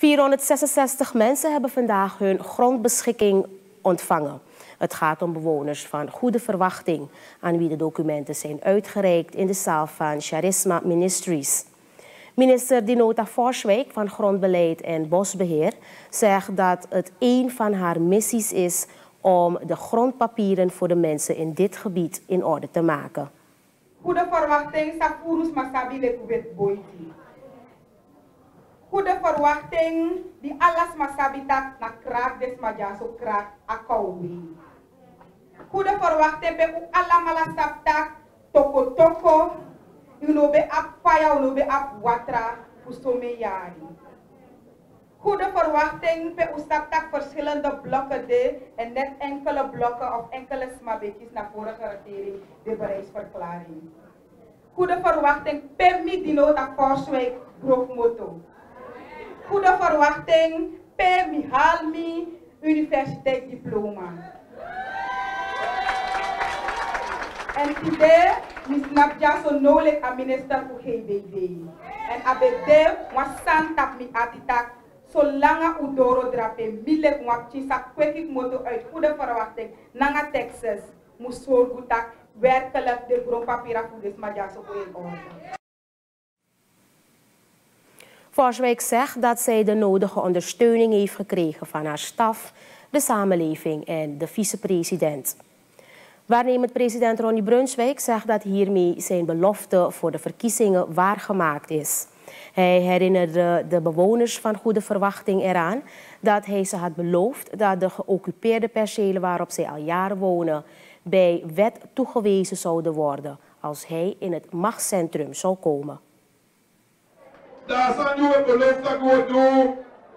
466 mensen hebben vandaag hun grondbeschikking ontvangen. Het gaat om bewoners van Goede Verwachting, aan wie de documenten zijn uitgereikt in de zaal van Charisma Ministries. Minister Dinota Forswijk van Grondbeleid en Bosbeheer zegt dat het een van haar missies is om de grondpapieren voor de mensen in dit gebied in orde te maken. Goede verwachting, Sapurus Masabi Boiti. Goede verwachting, die alles Masabitak na kraak des majaso kraak akauwi. Goede verwachting, be u alamala saptak, toko toko, unobe ap faya, unobe ap watra, usome yari. Goede verwachting pe tak verschillende blokken de en net enkele blokken of enkele smabekjes naar vorige regering de bereidsverklaring. Goede verwachting pe mi dino tak Forswijk grofmotto. Goede verwachting halmi universiteitsdiploma. En today, mi snap ja so nolik a minister voor GBV. En abede, wa san tap mi atitak Zolang u doro drape milek mwapchi sa kwekik moto uit goede verwachting nanga Texas zorgen dat werkelijk de grondpapieren voor dit majaso in orde. Forswijk zegt dat zij de nodige ondersteuning heeft gekregen van haar staf, de samenleving en de vicepresident. Waarnemend president Ronnie Brunswijk zegt dat hiermee zijn belofte voor de verkiezingen waargemaakt is. Hij herinnerde de bewoners van Goede Verwachting eraan dat hij ze had beloofd dat de geoccupeerde percelen waarop zij al jaren wonen bij wet toegewezen zouden worden als hij in het machtscentrum zou komen. tasan yu ko lofta go do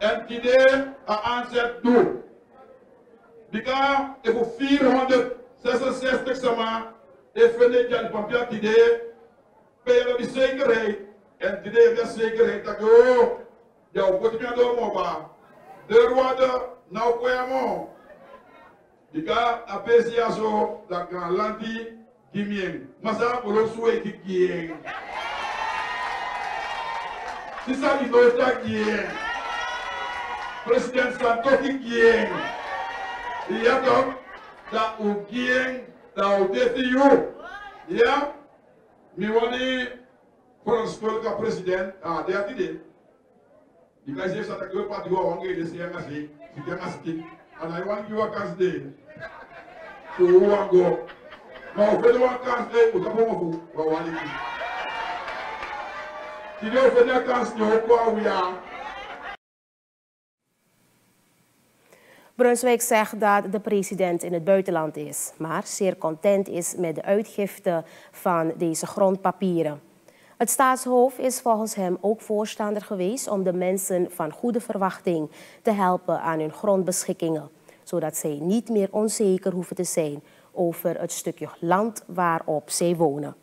en tide a anset do bika e ko fir honde sesa sesta sama e fene jan pampia tide pe ya bi sekere en tide ya sekere ta go ya o ko tinya do mo ba. De roada na ko ya mo. Bika apesi aso la grand landi kimien masa ko lo suwe Sisa minoritak yeng. Presiden Santoki yeng. Iyatok da ugieng da udeti yu. Ya, mi wani Franspol ka presiden, ah, dia tide. Di kaji sa takwe pati wa wange de siya ngasi, siya ngasi, anay wangi wa kasde. Tu wango. Ma ufele wa kasde, utapo mafu, wa wali kisi. Wiya. Brunswijk zegt dat de president in het buitenland is, maar zeer content is met de uitgifte van deze grondpapieren. Het staatshoofd is volgens hem ook voorstander geweest om de mensen van goede verwachting te helpen aan hun grondbeschikkingen, zodat zij niet meer onzeker hoeven te zijn over het stukje land waarop zij wonen.